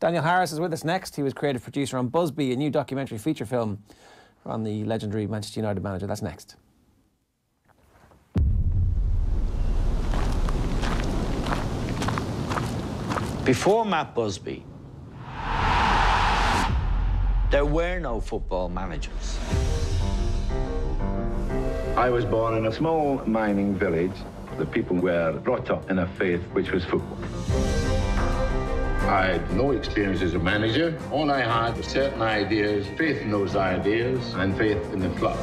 Daniel Harris is with us next. He was creative producer on Busby, a new documentary feature film on the legendary Manchester United manager. That's next. Before Matt Busby, there were no football managers. I was born in a small mining village. The people were brought up in a faith which was football. I had no experience as a manager. All I had was certain ideas, faith in those ideas, and faith in the club.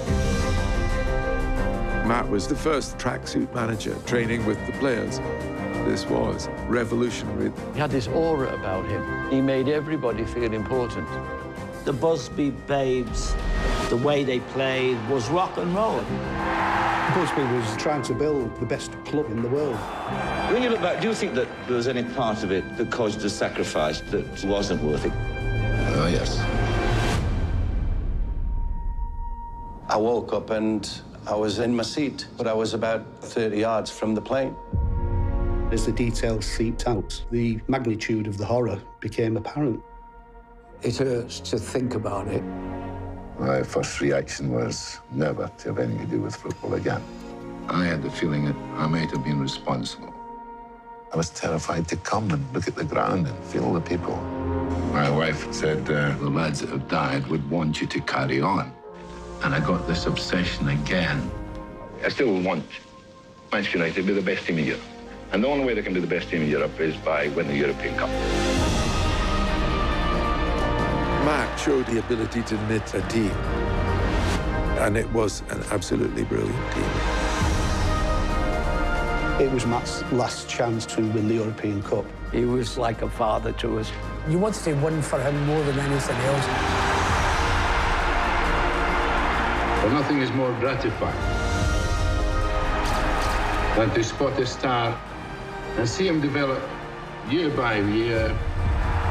Matt was the first tracksuit manager training with the players. This was revolutionary. He had this aura about him. He made everybody feel important. The Busby Babes, the way they played was rock and roll. Busby was trying to build the best club in the world. When you look back, do you think that there was any part of it that caused a sacrifice that wasn't worth it? Oh, yes. I woke up and I was in my seat, but I was about 30 yards from the plane. As the details seeped out, the magnitude of the horror became apparent. It hurts to think about it. My first reaction was never to have anything to do with football again. I had the feeling that I might have been responsible. I was terrified to come and look at the ground and feel the people. My wife said uh, the lads that have died would want you to carry on. And I got this obsession again. I still want Manchester United to be the best team in Europe. And the only way they can be the best team in Europe is by winning the European Cup. Matt showed the ability to knit a team. And it was an absolutely brilliant team. It was Matt's last chance to win the European Cup. He was like a father to us. You want to say win for him more than anything else. But nothing is more gratifying than to spot a star and see him develop year by year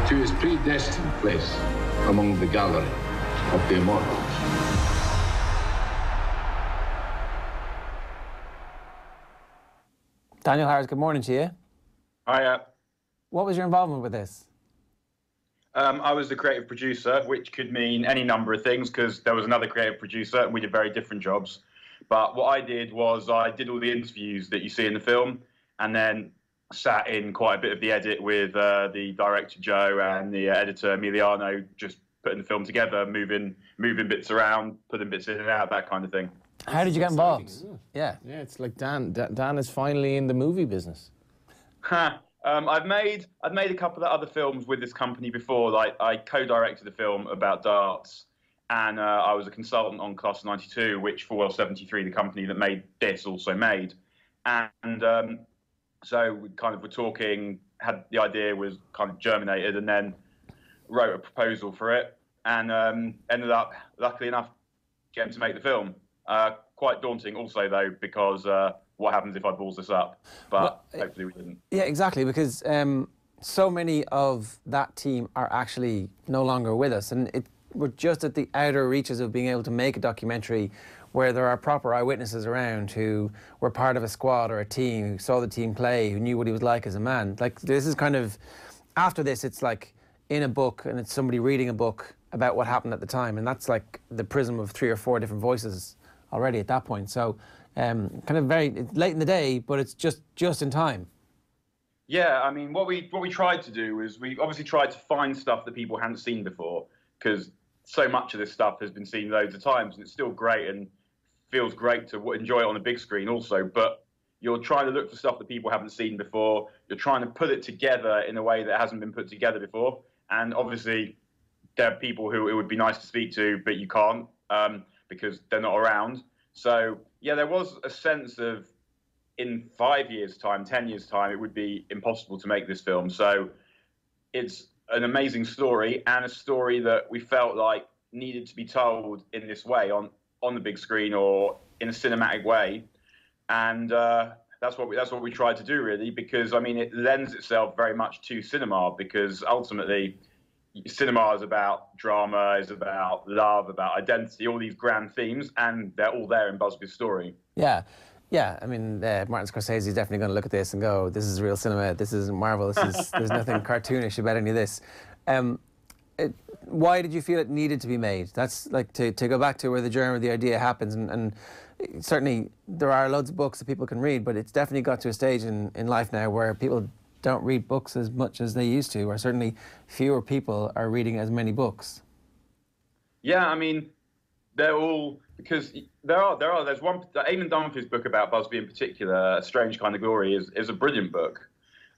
to his predestined place among the gallery of the immortals. Daniel Harris, good morning to you. Hiya. What was your involvement with this? Um, I was the creative producer, which could mean any number of things because there was another creative producer and we did very different jobs. But what I did was I did all the interviews that you see in the film and then sat in quite a bit of the edit with uh, the director Joe and the uh, editor Emiliano, just putting the film together, moving moving bits around, putting bits in and out, that kind of thing. How did you get involved? Yeah. Yeah, it's like Dan. Dan is finally in the movie business. Ha. Um, I've made I've made a couple of other films with this company before. Like I co-directed a film about darts, and uh, I was a consultant on Class 92, which Fulwell 73, the company that made this, also made. And um, so we kind of were talking, had the idea was kind of germinated, and then wrote a proposal for it, and um, ended up, luckily enough, getting to make the film. Uh, quite daunting, also though, because uh, what happens if I balls this up? But Well, hopefully we didn't. Yeah, exactly, because um, so many of that team are actually no longer with us, and it, we're just at the outer reaches of being able to make a documentary where there are proper eyewitnesses around who were part of a squad or a team, who saw the team play, who knew what he was like as a man. Like this is kind of after this, it's like in a book, and it's somebody reading a book about what happened at the time, and that's like the prism of three or four different voices already at that point. So. Um, kind of very late in the day, but it's just just in time. Yeah, I mean, what we what we tried to do is we obviously tried to find stuff that people hadn't seen before because so much of this stuff has been seen loads of times and it's still great and feels great to enjoy it on the big screen also. But you're trying to look for stuff that people haven't seen before. You're trying to put it together in a way that hasn't been put together before. And obviously, there are people who it would be nice to speak to, but you can't um, because they're not around. So yeah, there was a sense of in five years' time, ten years' time, it would be impossible to make this film. So it's an amazing story and a story that we felt like needed to be told in this way on on the big screen or in a cinematic way, and uh, that's what we that's what we tried to do really because I mean it lends itself very much to cinema because ultimately cinema is about drama, is about love, about identity, all these grand themes, and they're all there in Busby's story. Yeah, yeah. I mean, uh, Martin Scorsese is definitely going to look at this and go, "This is real cinema. This isn't Marvel. This is there's nothing cartoonish about any of this." Um, it, why did you feel it needed to be made? That's like to, to go back to where the germ of the idea happens, and, and certainly there are loads of books that people can read, but it's definitely got to a stage in, in life now where people don't read books as much as they used to, or certainly fewer people are reading as many books. Yeah, I mean, they're all because there are there are there's one Eamon Dunphy's book about Busby in particular, A Strange Kind of Glory, is is a brilliant book.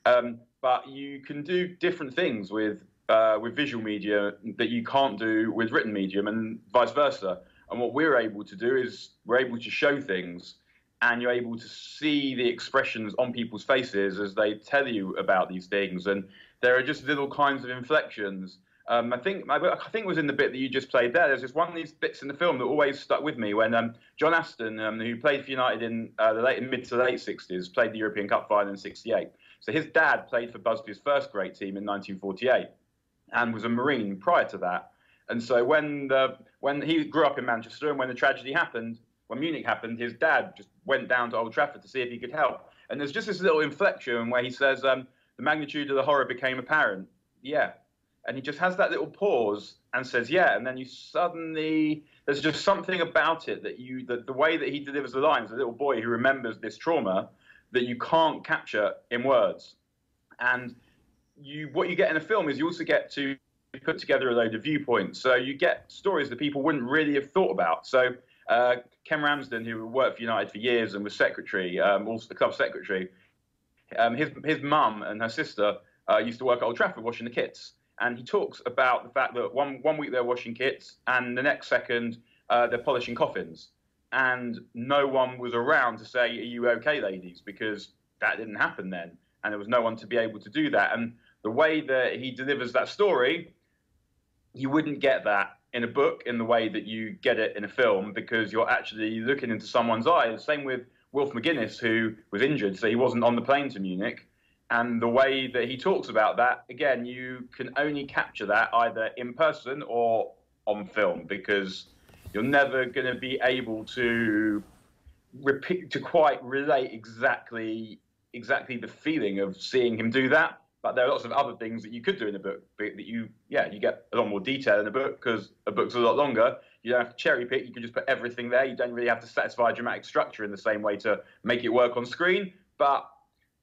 Um, but you can do different things with uh, with visual media that you can't do with written medium, and vice versa. And what we're able to do is we're able to show things, and you're able to see the expressions on people's faces as they tell you about these things. And there are just little kinds of inflections. Um, I think I think it was in the bit that you just played there. There's just one of these bits in the film that always stuck with me when um, John Aston, um, who played for United in uh, the late mid to late 60s, played the European Cup final in '68. So his dad played for Busby's first great team in 1948 and was a Marine prior to that. And so when the when he grew up in Manchester and when the tragedy happened, when Munich happened, his dad just went down to Old Trafford to see if he could help. And there's just this little inflection where he says um, the magnitude of the horror became apparent. Yeah, and he just has that little pause and says yeah, and then you suddenly there's just something about it that you that the way that he delivers the lines, a little boy who remembers this trauma that you can't capture in words, and you what you get in a film is you also get to put together a load of viewpoints. So you get stories that people wouldn't really have thought about. So uh, Ken Ramsden, who worked for United for years and was secretary, um, also the club secretary, um, his his mum and her sister uh, used to work at Old Trafford washing the kits. And he talks about the fact that one one week they're washing kits, and the next second uh, they're polishing coffins, and no one was around to say, "Are you okay, ladies?" Because that didn't happen then, and there was no one to be able to do that. And the way that he delivers that story, you wouldn't get that in a book in the way that you get it in a film because you're actually looking into someone's eyes. Same with Wilf McGuinness, who was injured, so he wasn't on the plane to Munich. And the way that he talks about that, again, you can only capture that either in person or on film because you're never going to be able to repeat to quite relate exactly exactly the feeling of seeing him do that but there are lots of other things that you could do in a book that you, yeah, you get a lot more detail in a book because a book's a lot longer. You don't have to cherry pick. You can just put everything there. You don't really have to satisfy a dramatic structure in the same way to make it work on screen. But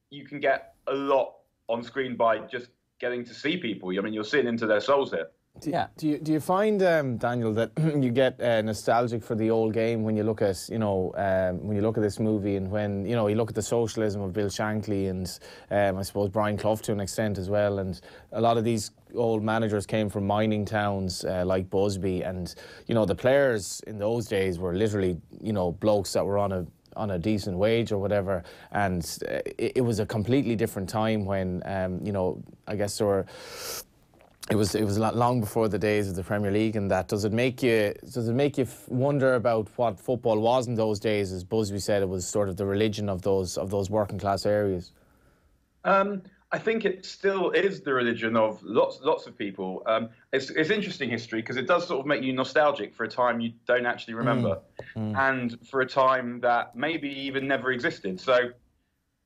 you can get a lot on screen by just getting to see people. I mean, you're seeing into their souls here. Do, yeah. Do you, do you find, um, Daniel, that you get uh, nostalgic for the old game when you look at, you know, um, when you look at this movie and when, you know, you look at the socialism of Bill Shankly and um, I suppose Brian Clough to an extent as well. And a lot of these old managers came from mining towns uh, like Busby and, you know, the players in those days were literally, you know, blokes that were on a on a decent wage or whatever. And uh, it, it, was a completely different time when, um, you know, I guess there were it was it was long before the days of the Premier League and that. Does it make you does it make you wonder about what football was in those days? As Busby said, it was sort of the religion of those of those working class areas. Um, I think it still is the religion of lots lots of people. Um, it's it's interesting history because it does sort of make you nostalgic for a time you don't actually remember, mm. Mm. and for a time that maybe even never existed. So,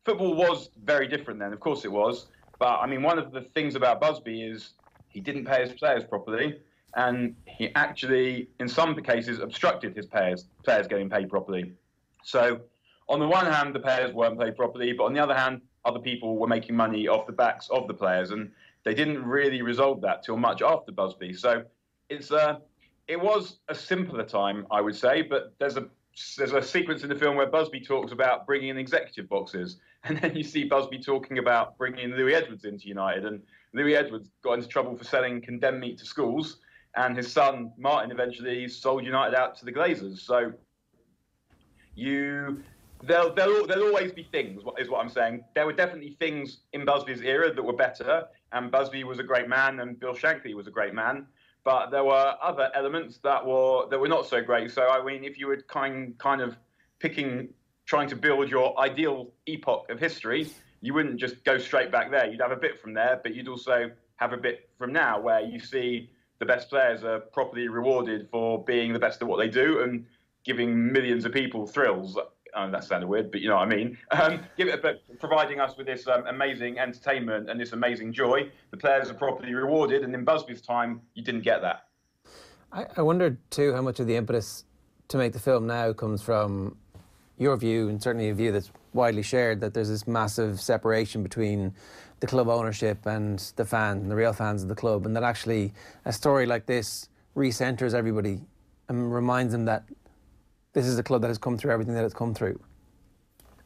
football was very different then. Of course, it was. But I mean, one of the things about Busby is he didn't pay his players properly, and he actually, in some cases, obstructed his players players getting paid properly. So, on the one hand, the players weren't paid properly, but on the other hand, other people were making money off the backs of the players, and they didn't really resolve that till much after Busby. So, it's a it was a simpler time, I would say, but there's a there's a sequence in the film where Busby talks about bringing in executive boxes, and then you see Busby talking about bringing Louis Edwards into United, and Louis Edwards got into trouble for selling condemned meat to schools, and his son Martin eventually sold United out to the Glazers. So you there'll, there'll, there'll always be things, is what I'm saying. There were definitely things in Busby's era that were better, and Busby was a great man, and Bill Shankly was a great man. But there were other elements that were that were not so great. So I mean, if you were kind kind of picking, trying to build your ideal epoch of history, you wouldn't just go straight back there. You'd have a bit from there, but you'd also have a bit from now where you see the best players are properly rewarded for being the best at what they do and giving millions of people thrills. That sounded weird, but you know what I mean. Um, give it, but providing us with this um, amazing entertainment and this amazing joy, the players are properly rewarded. And in Busby's time, you didn't get that. I, I wondered too how much of the impetus to make the film now comes from your view, and certainly a view that's widely shared, that there's this massive separation between the club ownership and the fans, and the real fans of the club, and that actually a story like this recenters everybody and reminds them that this is a club that has come through everything that it's come through?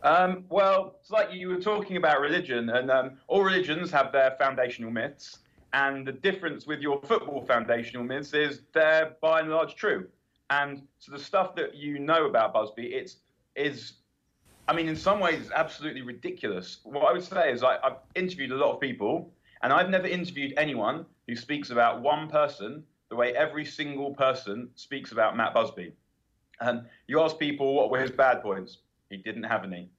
Um, well, it's like you were talking about religion, and um, all religions have their foundational myths. And the difference with your football foundational myths is they're by and large true. And so the stuff that you know about Busby, it's is, I mean, in some ways, absolutely ridiculous. What I would say is I, I've interviewed a lot of people, and I've never interviewed anyone who speaks about one person the way every single person speaks about Matt Busby. And you ask people what were his bad points. He didn't have any.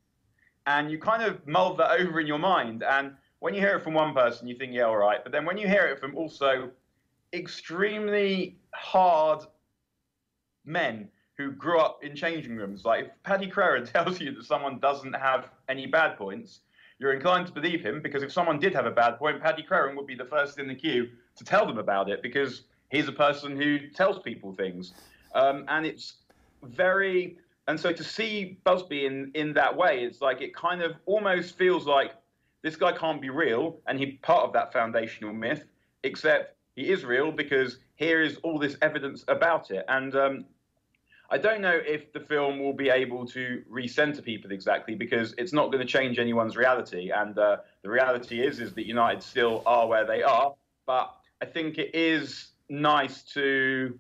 And you kind of mull that over in your mind. And when you hear it from one person, you think, yeah, all right. But then when you hear it from also extremely hard men who grew up in changing rooms, like if Paddy Crerand tells you that someone doesn't have any bad points, you're inclined to believe him because if someone did have a bad point, Paddy Crerand would be the first in the queue to tell them about it because he's a person who tells people things. Um, and it's very and so to see Busby in in that way, it's like it kind of almost feels like this guy can't be real, and he's part of that foundational myth. Except he is real because here is all this evidence about it, and um, I don't know if the film will be able to recenter people exactly because it's not going to change anyone's reality, and uh, the reality is is that United still are where they are. But I think it is nice to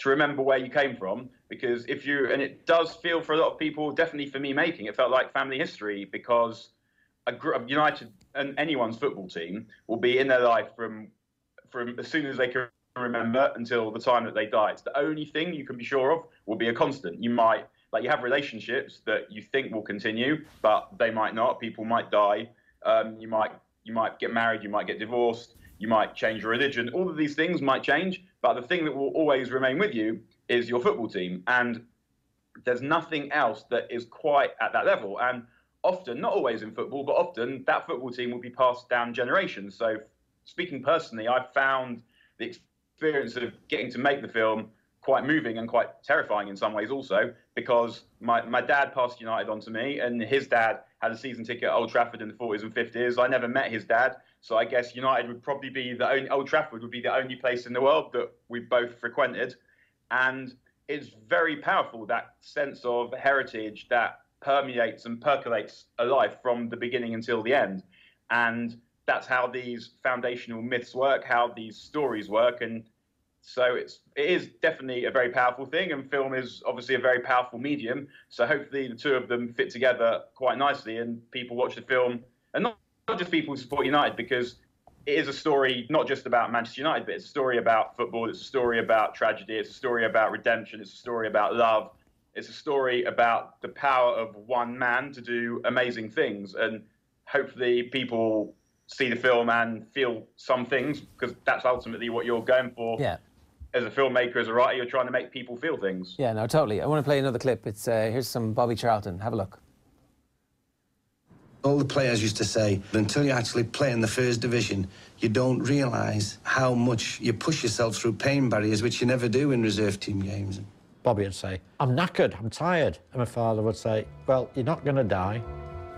to remember where you came from because if you and it does feel for a lot of people definitely for me making it felt like family history because a, a united and anyone's football team will be in their life from from as soon as they can remember until the time that they die it's the only thing you can be sure of will be a constant you might like you have relationships that you think will continue but they might not people might die um, you might you might get married you might get divorced you might change your religion all of these things might change but the thing that will always remain with you is your football team. And there's nothing else that is quite at that level. And often, not always in football, but often that football team will be passed down generations. So, speaking personally, I've found the experience of getting to make the film quite moving and quite terrifying in some ways also because my, my dad passed United on to me and his dad had a season ticket at Old Trafford in the 40s and 50s. I never met his dad, so I guess United would probably be the only Old Trafford would be the only place in the world that we both frequented and it's very powerful that sense of heritage that permeates and percolates a life from the beginning until the end and that's how these foundational myths work how these stories work and so it's it is definitely a very powerful thing and film is obviously a very powerful medium so hopefully the two of them fit together quite nicely and people watch the film and not, not just people who support united because it is a story not just about Manchester United, but it's a story about football. It's a story about tragedy. It's a story about redemption. It's a story about love. It's a story about the power of one man to do amazing things. And hopefully, people see the film and feel some things because that's ultimately what you're going for. Yeah. As a filmmaker, as a writer, you're trying to make people feel things. Yeah, no, totally. I want to play another clip. It's uh, here's some Bobby Charlton. Have a look. All the players used to say, until you actually play in the first division, you don't realise how much you push yourself through pain barriers, which you never do in reserve team games. Bobby would say, I'm knackered, I'm tired. And my father would say, well, you're not going to die.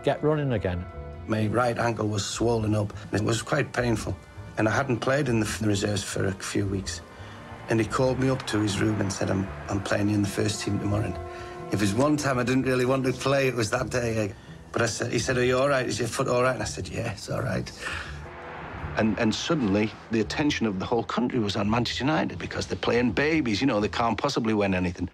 Get running again. My right ankle was swollen up, and it was quite painful. And I hadn't played in the reserves for a few weeks. And he called me up to his room and said, I'm, I'm playing in the first team tomorrow. And if there's one time I didn't really want to play, it was that day. But I said, he said, are you all right? Is your foot all right? And I said, it's all right. And, and suddenly, the attention of the whole country was on Manchester United because they're playing babies. You know, they can't possibly win anything.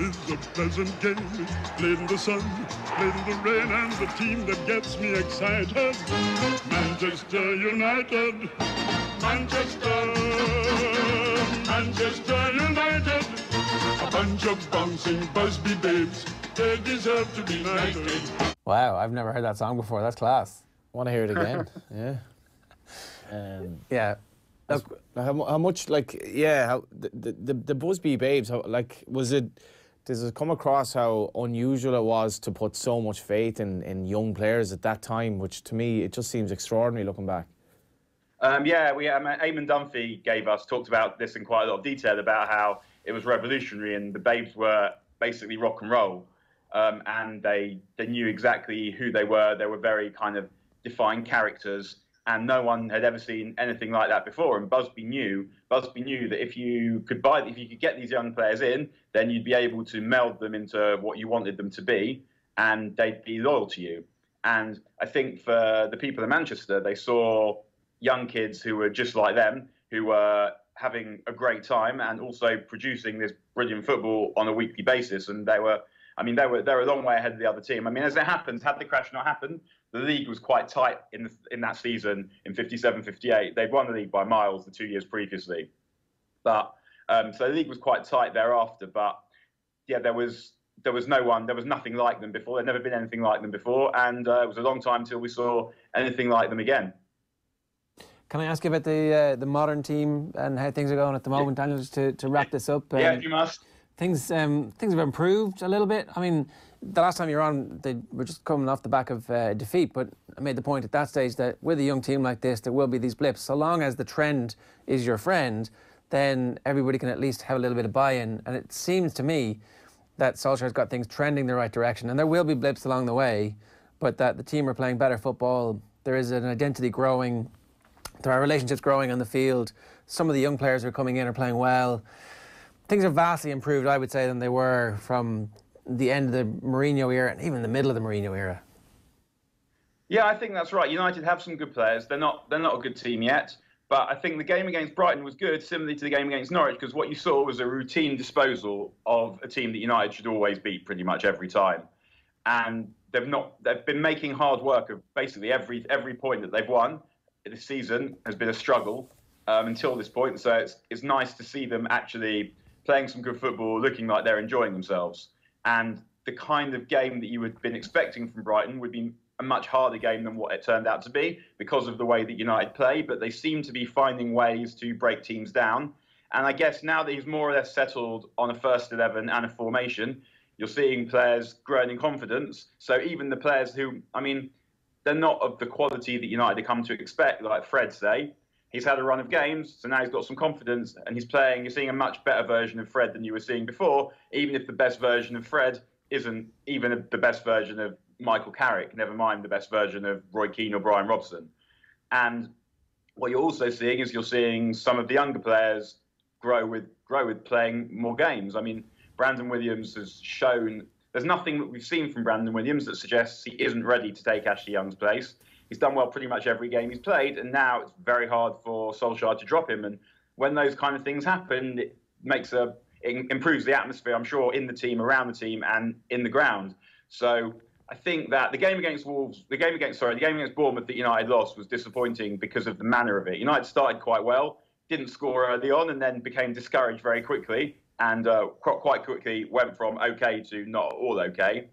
Is a pleasant game. played in the sun, played in the rain, and the team that gets me excited. Manchester United. Manchester. Manchester United. A bunch of bouncing Busby babes. They deserve to be knighted. Wow, I've never heard that song before. That's class. Want to hear it again? yeah. Um, yeah. how, how much like yeah how the the, the Busby Babes how, like was it does it come across how unusual it was to put so much faith in, in young players at that time which to me it just seems extraordinary looking back. Um, yeah we um, Eamon Dunphy gave us talked about this in quite a lot of detail about how it was revolutionary and the Babes were basically rock and roll. Um, and they they knew exactly who they were. They were very kind of defined characters and no one had ever seen anything like that before. And Busby knew, Busby knew that if you could buy, if you could get these young players in, then you'd be able to meld them into what you wanted them to be, and they'd be loyal to you. And I think for the people in Manchester, they saw young kids who were just like them, who were having a great time and also producing this brilliant football on a weekly basis. And they were, I mean, they were they were a long way ahead of the other team. I mean, as it happens, had the crash not happened, the league was quite tight in the, in that season in 57 58 they'd won the league by miles the two years previously but um, so the league was quite tight thereafter but yeah there was there was no one there was nothing like them before there'd never been anything like them before and uh, it was a long time till we saw anything like them again can I ask you about the uh, the modern team and how things are going at the moment, Daniel? Just to, to wrap this up. Um, yeah, you must. Things um, things have improved a little bit. I mean, the last time you were on, they were just coming off the back of uh, defeat, but I made the point at that stage that with a young team like this, there will be these blips. So long as the trend is your friend, then everybody can at least have a little bit of buy-in. And it seems to me that Solskjaer's got things trending the right direction. And there will be blips along the way, but that the team are playing better football. There is an identity growing. There are relationships growing on the field. Some of the young players who are coming in are playing well. Things are vastly improved, I would say, than they were from the end of the Mourinho era and even the middle of the Mourinho era. Yeah, I think that's right. United have some good players. They're not they're not a good team yet, but I think the game against Brighton was good, similarly to the game against Norwich, because what you saw was a routine disposal of a team that United should always beat pretty much every time, and they've not they've been making hard work of basically every every point that they've won this season has been a struggle um, until this point. So it's it's nice to see them actually playing some good football, looking like they're enjoying themselves and the kind of game that you would have been expecting from Brighton would be a much harder game than what it turned out to be because of the way that United play. But they seem to be finding ways to break teams down. And I guess now that he's more or less settled on a first 11 and a formation, you're seeing players growing in confidence. So even the players who, I mean, they're not of the quality that United have come to expect, like Fred say, he's had a run of games, so now he's got some confidence and he's playing. You're seeing a much better version of Fred than you were seeing before, even if the best version of Fred isn't even the best version of Michael Carrick, never mind the best version of Roy Keane or Brian Robson. And what you're also seeing is you're seeing some of the younger players grow with grow with playing more games. I mean, Brandon Williams has shown there's nothing that we've seen from Brandon Williams that suggests he isn't ready to take Ashley Young's place he's done well pretty much every game he's played, and now it's very hard for Solskjaer to drop him. And when those kind of things happen, it makes a it improves the atmosphere, I'm sure, in the team, around the team, and in the ground. So I think that the game against Wolves, the game against sorry, the game against Bournemouth that United lost was disappointing because of the manner of it. United started quite well, didn't score early on, and then became discouraged very quickly, and uh, quite quickly went from okay to not all okay.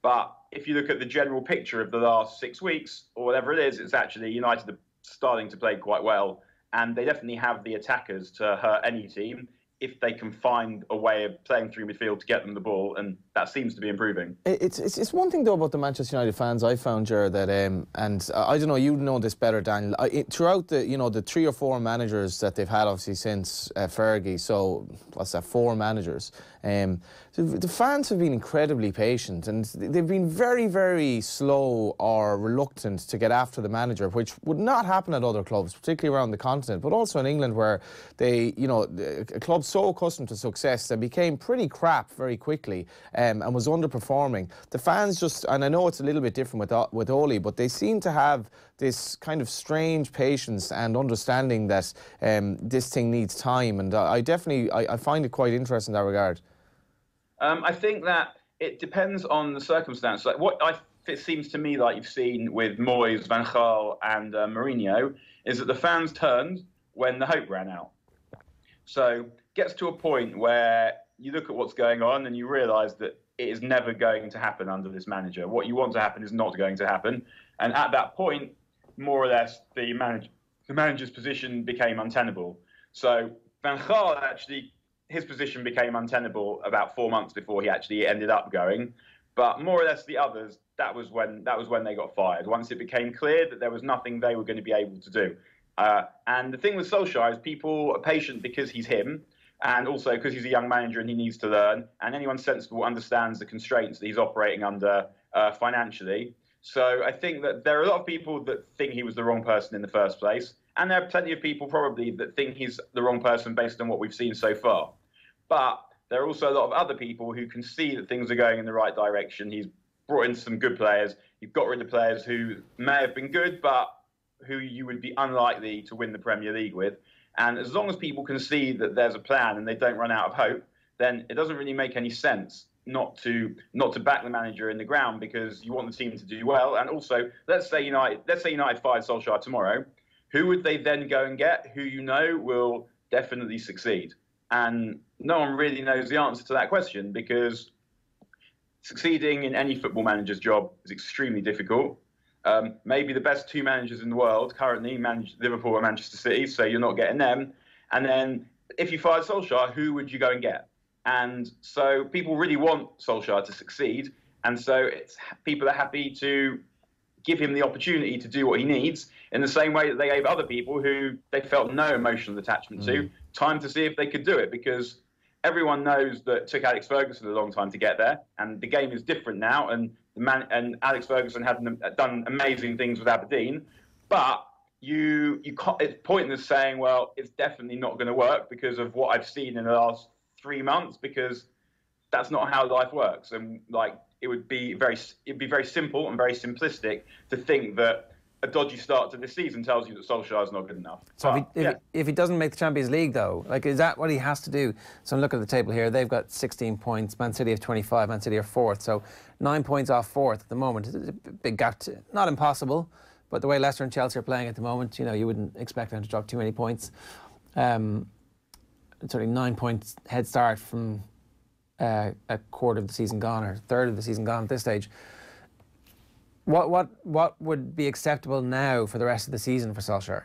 But if you look at the general picture of the last six weeks or whatever it is, it's actually United are starting to play quite well, and they definitely have the attackers to hurt any team if they can find a way of playing through midfield to get them the ball, and that seems to be improving. It's it's, it's one thing though about the Manchester United fans I found, Jared, that um, and I don't know, you know this better, Daniel. I, it, throughout the you know the three or four managers that they've had, obviously since uh, Fergie, so what's that? Four managers. Um, the, the, fans have been incredibly patient and they've been very, very slow or reluctant to get after the manager, which would not happen at other clubs, particularly around the continent, but also in England, where they, you know, a club so accustomed to success that became pretty crap very quickly um, and was underperforming. The fans just, and I know it's a little bit different with with Ole, but they seem to have this kind of strange patience and understanding that um, this thing needs time, and I definitely I, I find it quite interesting in that regard. Um, I think that it depends on the circumstance. Like what I, it seems to me like you've seen with Moyes, Van Gaal, and uh, Mourinho is that the fans turned when the hope ran out. So it gets to a point where you look at what's going on and you realise that it is never going to happen under this manager. What you want to happen is not going to happen, and at that point, more or less, the the manager's position became untenable. So Van Gaal actually, his position became untenable about four months before he actually ended up going. But more or less the others, that was when that was when they got fired. Once it became clear that there was nothing they were going to be able to do. Uh, and the thing with Solskjaer is people are patient because he's him, and also because he's a young manager and he needs to learn. And anyone sensible understands the constraints that he's operating under uh, financially. So I think that there are a lot of people that think he was the wrong person in the first place, and there are plenty of people probably that think he's the wrong person based on what we've seen so far. But there are also a lot of other people who can see that things are going in the right direction. He's brought in some good players. You've got rid of players who may have been good, but who you would be unlikely to win the Premier League with. And as long as people can see that there's a plan and they don't run out of hope, then it doesn't really make any sense not to not to back the manager in the ground because you want the team to do well. And also, let's say United let's say United fired Solskjaer tomorrow, who would they then go and get? Who you know will definitely succeed? And no one really knows the answer to that question because succeeding in any football manager's job is extremely difficult. Um, maybe the best two managers in the world currently manage Liverpool and Manchester City, so you're not getting them. And then if you fired Solskjaer, who would you go and get? And so people really want Solskjaer to succeed. And so it's people are happy to give him the opportunity to do what he needs in the same way that they gave other people who they felt no emotional attachment to time to see if they could do it because everyone knows that it took Alex Ferguson a long time to get there and the game is different now and the man and Alex Ferguson had done amazing things with Aberdeen but you you can't, it's pointless saying well it's definitely not going to work because of what I've seen in the last three months because that's not how life works. And like it would be very it'd be very simple and very simplistic to think that a dodgy start to this season tells you that Solskjaer is not good enough. So but, if, he, if, yeah. he, if he doesn't make the Champions League, though, like is that what he has to do? So look at the table here. They've got 16 points. Man City have 25. Man City are fourth. So nine points off fourth at the moment. It's a big gap. To, not impossible, but the way Leicester and Chelsea are playing at the moment, you know, you wouldn't expect them to drop too many points. Um, it's only nine points head start from uh, a quarter of the season gone or a third of the season gone at this stage. What what what would be acceptable now for the rest of the season for Solskjaer?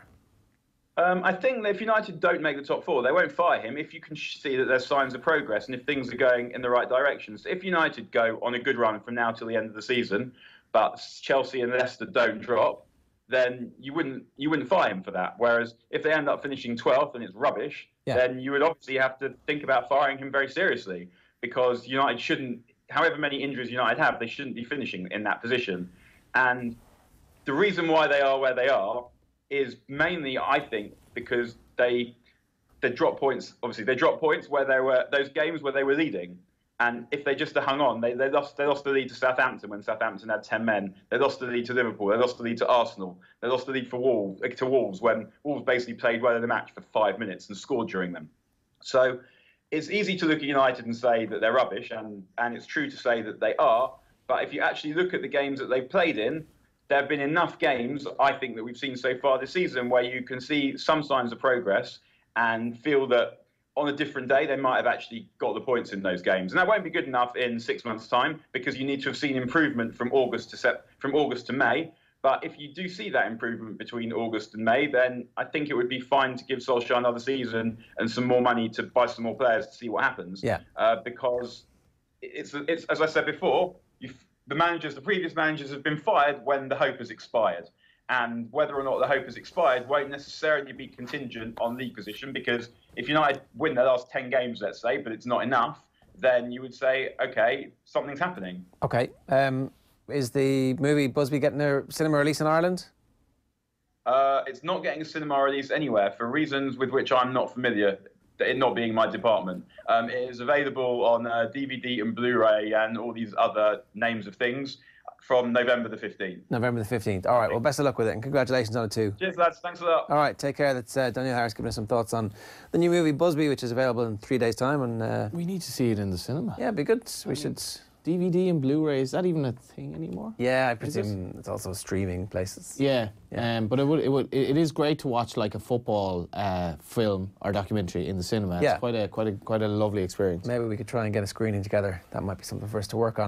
Um, I think that if United don't make the top four, they won't fire him if you can see that there's signs of progress and if things are going in the right directions. If United go on a good run from now till the end of the season, but Chelsea and Leicester don't drop, then you wouldn't you wouldn't fire him for that. Whereas if they end up finishing 12th and it's rubbish, Yeah. then you would obviously have to think about firing him very seriously because United shouldn't, however many injuries United have, they shouldn't be finishing in that position. And the reason why they are where they are is mainly, I think, because they they drop points. Obviously, they drop points where they were those games where they were leading. And if they just hung on, they, they lost they lost the lead to Southampton when Southampton had ten men. They lost the lead to Liverpool. They lost the lead to Arsenal. They lost the lead for Wolves eh, to Wolves when Wolves basically played well in the match for five minutes and scored during them. So it's easy to look at United and say that they're rubbish, and, and it's true to say that they are. But if you actually look at the games that they've played in, there have been enough games, I think, that we've seen so far this season where you can see some signs of progress and feel that on a different day they might have actually got the points in those games. And that won't be good enough in six months' time because you need to have seen improvement from August to sep- from August to May. But if you do see that improvement between August and May, then I think it would be fine to give Solskjaer another season and some more money to buy some more players to see what happens. Yeah. Uh, because it's, it's as I said before, the managers, the previous managers have been fired when the hope has expired. And whether or not the hope has expired won't necessarily be contingent on league position because if United win their last 10 games, let's say, but it's not enough, then you would say, okay, something's happening. Okay. Um, is the movie Busby getting a cinema release in Ireland? Uh, it's not getting a cinema release anywhere for reasons with which I'm not familiar, it not being my department. Um, it is available on uh, DVD and Blu ray and all these other names of things from November the 15th. November the 15th. All right. Well, best of luck with it and congratulations on it too. Cheers, lads. Thanks a lot. All right. Take care. That's uh, Daniel Harris giving us some thoughts on the new movie Busby, which is available in three days' time. And uh, We need to see it in the cinema. yeah, it'd be good. We should. DVD and Blu-ray is that even a thing anymore? Yeah, I Is it? presume it's also streaming places. Yeah, Um, but it would, it would it it is great to watch like a football uh, film or documentary in the cinema. Yeah. It's quite a quite a quite a lovely experience. Maybe we could try and get a screening together. That might be something for us to work on.